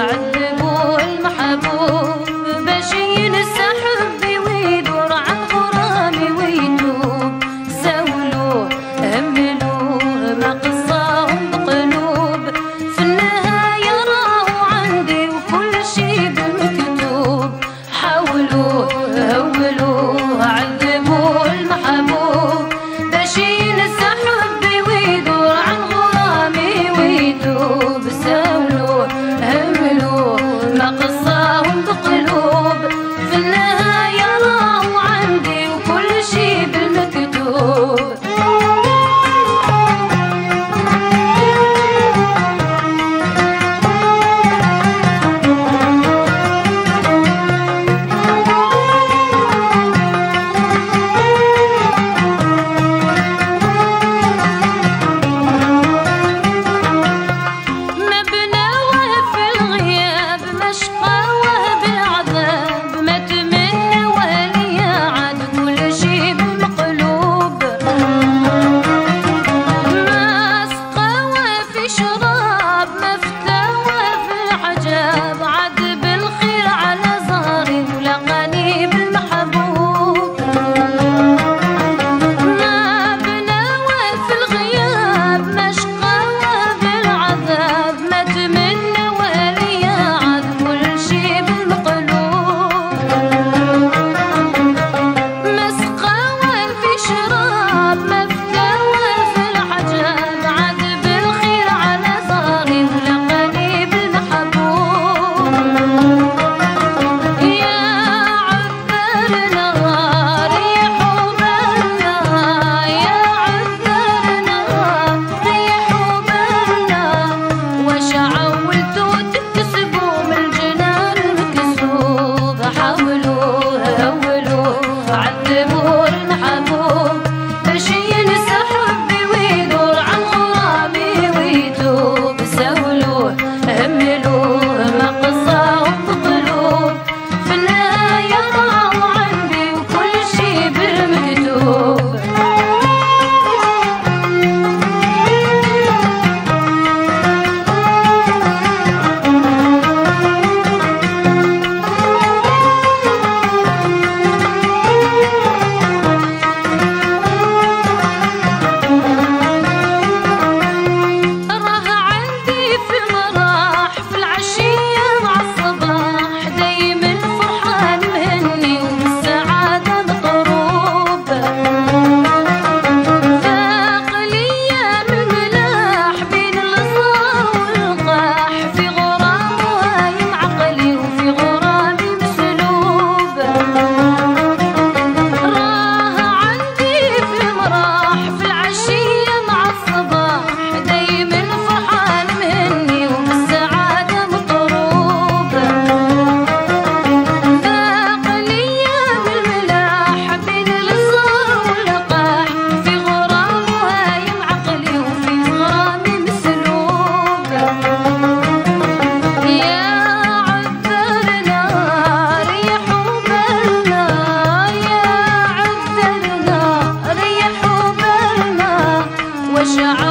تكتسبوا من